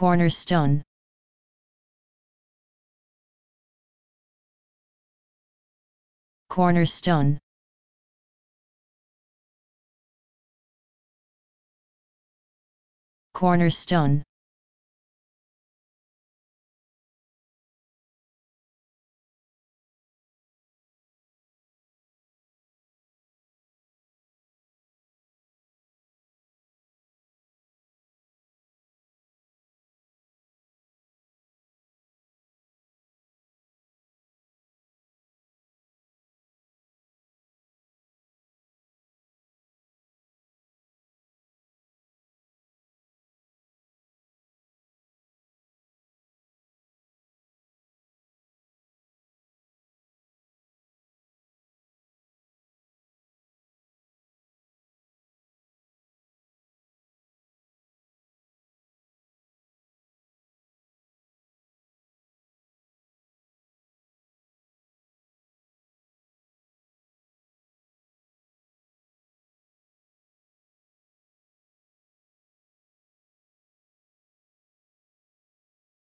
cornerstone. Cornerstone. Cornerstone.